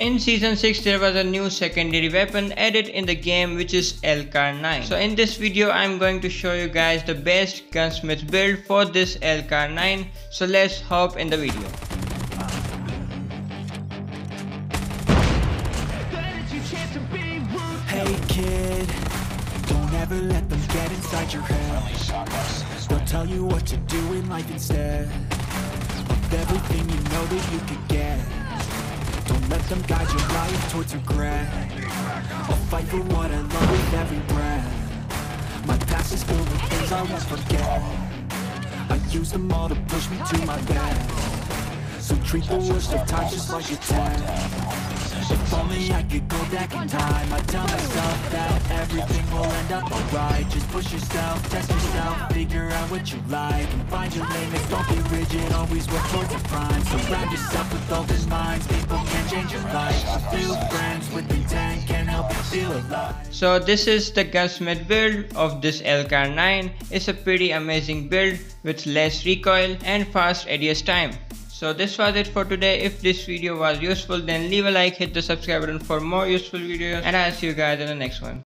In season 6 there was a new secondary weapon added in the game which is L-CAR 9. So in this video I'm going to show you guys the best gunsmith build for this L-CAR 9. So let's hop in the video. Hey kid, don't ever let them get inside your head. They'll tell you what to do in life instead of everything you know that you could get. Let them guide your life towards regret. I'll fight for what I love with every breath. My past is full of things I won't forget. I use them all to push me to my best. So treat the worst of times just like a test. If only I could go back in time I'd tell myself that everything will end up alright. Just push yourself, test yourself, figure out what you like And find your limits, don't be rigid, always work towards your prime. Surround yourself with open minds, people So this is the gunsmith build of this L-CAR 9 It's a pretty amazing build with less recoil and fast ADS time so this was it for today. If this video was useful then leave a like, hit the subscribe button for more useful videos and I'll see you guys in the next one.